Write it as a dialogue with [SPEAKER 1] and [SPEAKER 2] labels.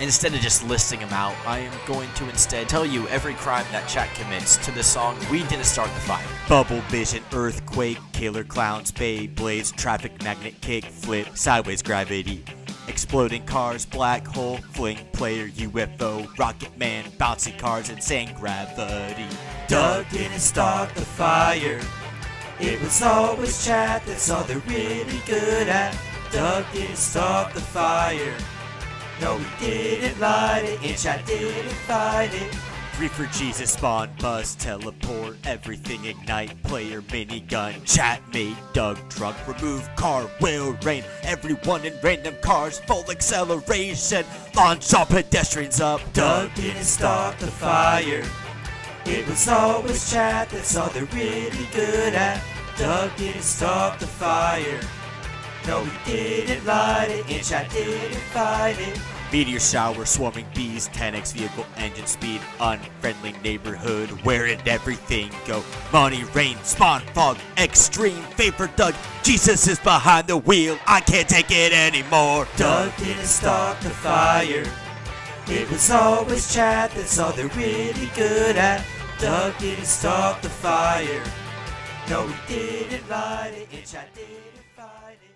[SPEAKER 1] Instead of just listing them out, I am going to instead tell you every crime that chat commits to the song We Didn't Start the Fire. Bubble vision, earthquake, killer clowns, bay Beyblades, traffic magnet, kick, flip, sideways gravity. Exploding cars, black hole, fling player, UFO, rocket man, bouncy cars, insane gravity. Doug didn't start the fire. It was always chat, that's all they're really good at. Doug didn't start the fire. No, he didn't light it, and chat didn't fight it. Three for Jesus, spawn, bus, teleport, everything ignite, player, minigun, chat, made, Doug, truck, remove, car, will, rain, everyone in random cars, full acceleration, launch all pedestrians up. Doug didn't start the fire. It was always chat, that's all they're really good at. Doug didn't start the fire. No, he didn't light it, and chat didn't fight it. Meteor shower, swarming bees, 10x vehicle engine speed, unfriendly neighborhood, where did everything go? Money, rain, spawn, fog, extreme favor, Doug. Jesus is behind the wheel, I can't take it anymore. Doug didn't start the fire. It was always Chad, that's all they're really good at. Doug didn't start the fire. No, he didn't light it, and chat didn't it.